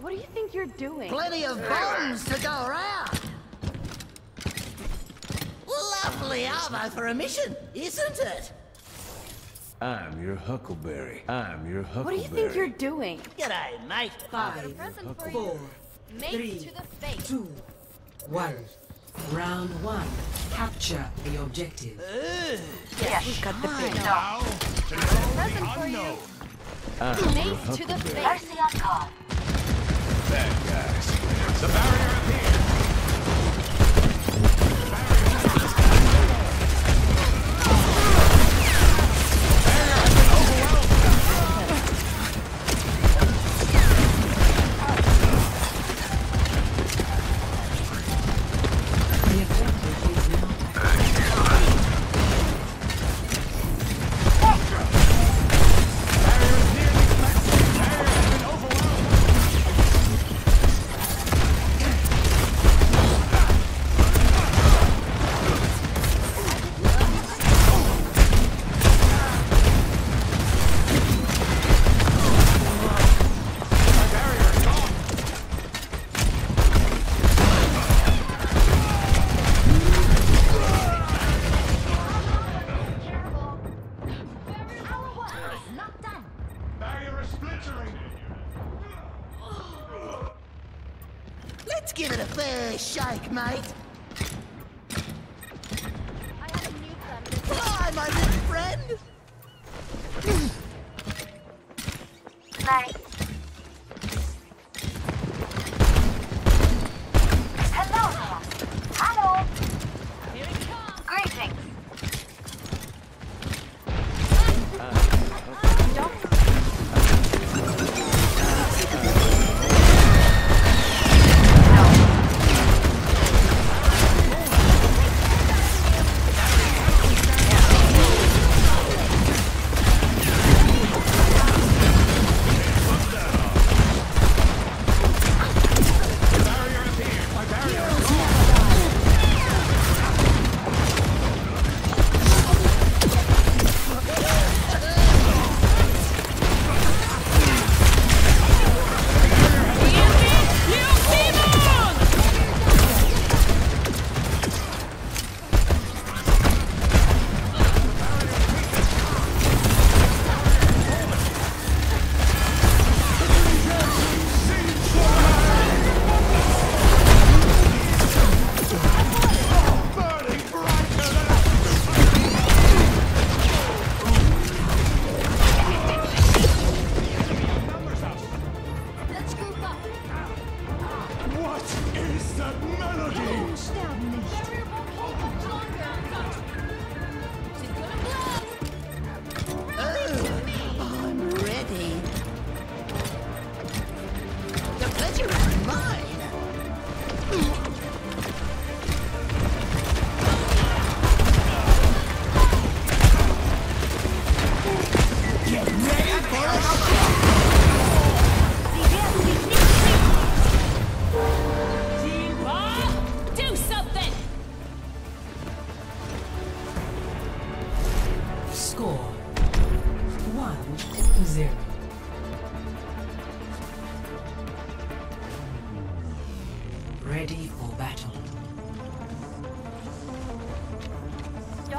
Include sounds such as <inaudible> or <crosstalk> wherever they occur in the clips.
What do you think you're doing? Plenty of bombs to go around. Lovely ammo for a mission, isn't it? I'm your Huckleberry. I'm your Huckleberry. What do you think you're doing? G'day, mate. Five, Present four, you. Three, to the face. two, one. Round one. Capture the objective. Yeah, we got the big Now, to know Present for you. unknown. I'm your Mate to the Huckleberry. Bad guys. The barrier appears. Shake, mate.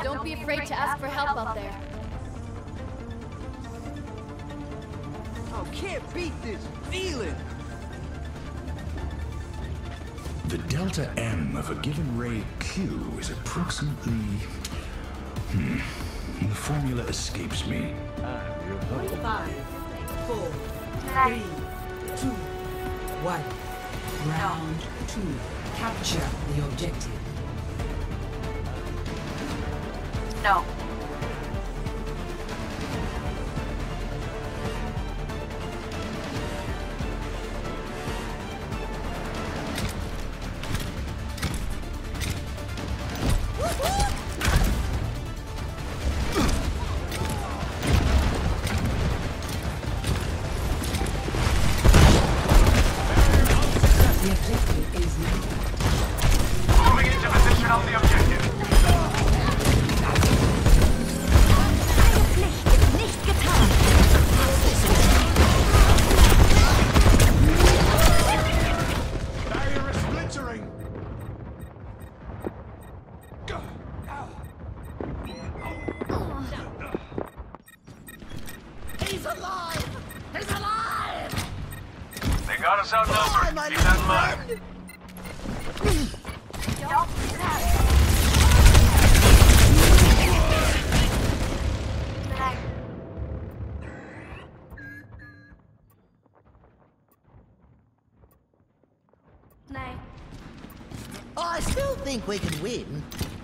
Don't be afraid to ask for help out there. Oh, can't beat this feeling. The delta M of a given ray Q is approximately. Hmm. The formula escapes me. I'm your Huckleberry. Five, four, three, two, one. Round two. Capture the objective. No. Think we can win.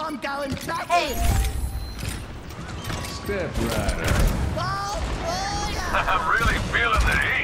I'm going back in. Step rider. Oh, boy. <laughs> I'm really feeling the heat.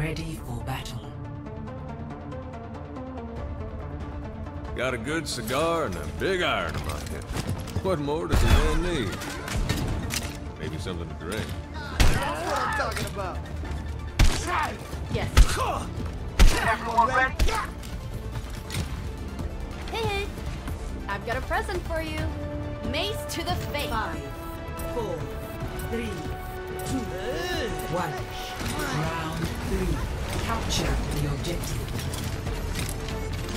Ready for battle. Got a good cigar and a big iron in my hand. What more does a man need? Maybe something to drink. That's what I'm talking about. Yes. Everyone ready? Hey, hey. I've got a present for you. Mace to the face. Five, four, three, two, one. Round three. Capture the objective.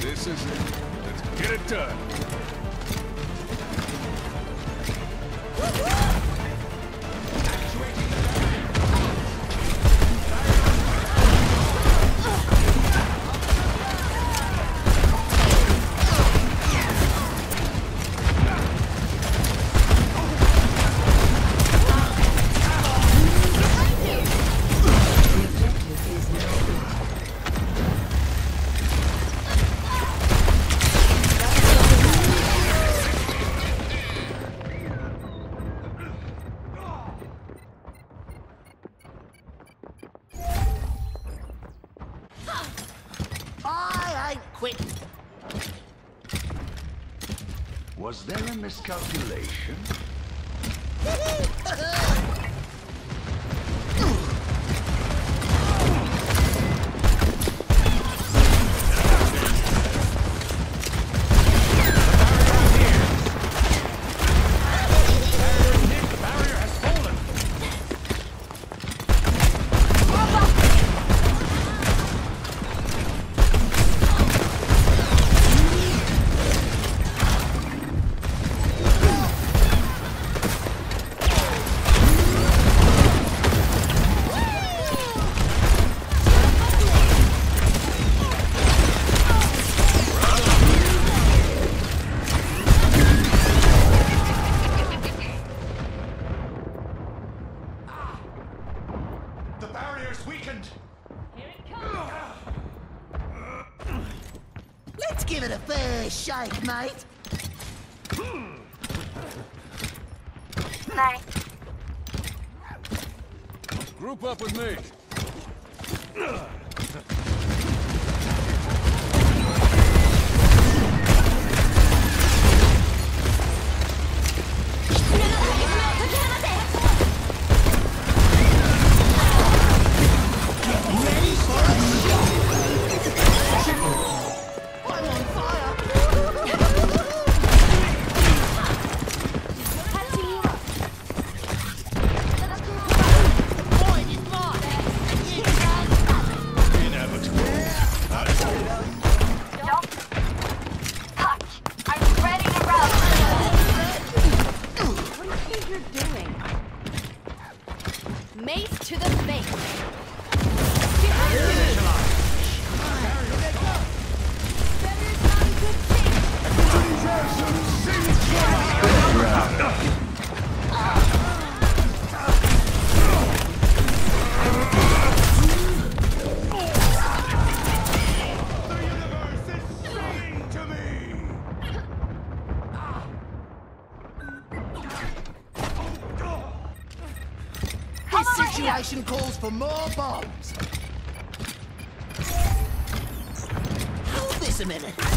This is it. Let's get it done. like, mate. Bye. Group up with me. situation calls for more bombs. Hold this a minute.